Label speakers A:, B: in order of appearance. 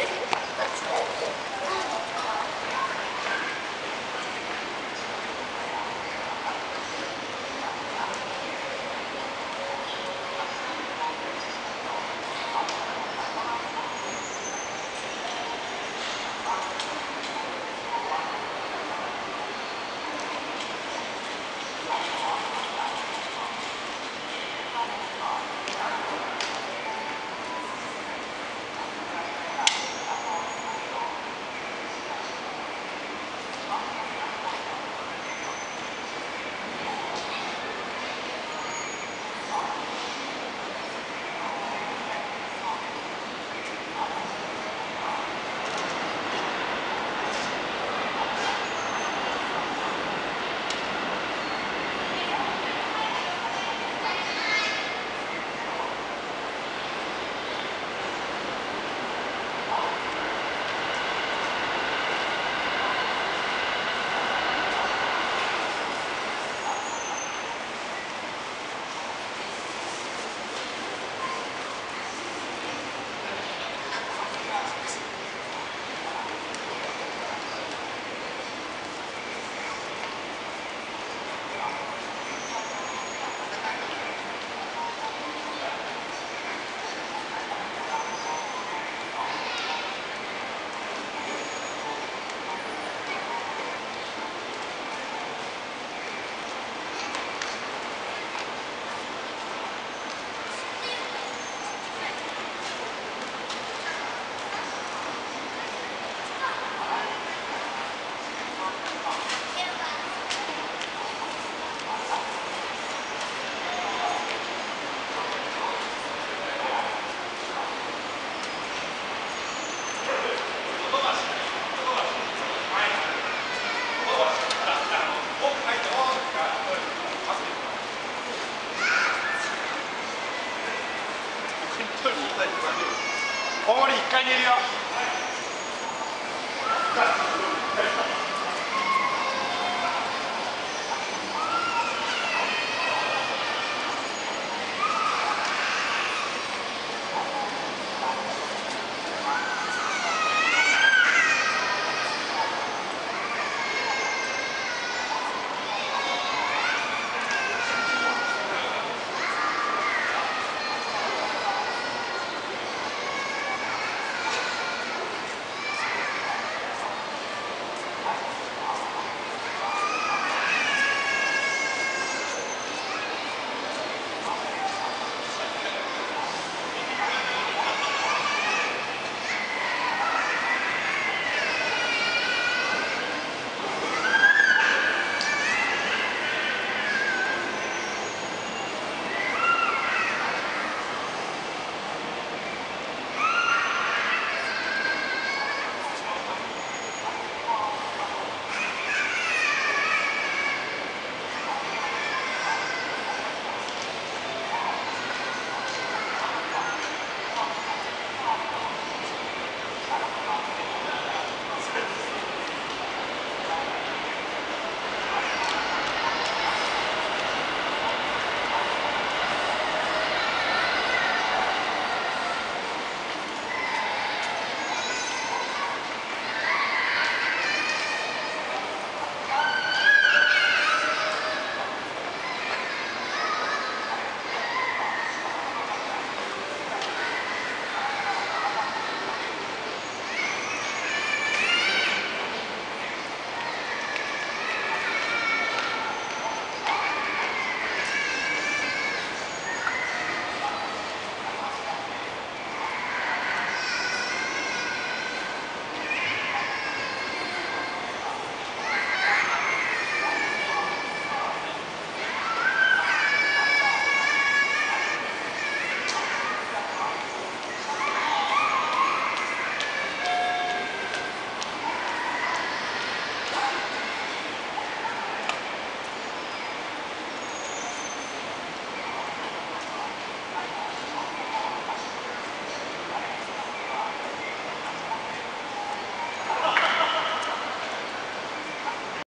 A: 確かに。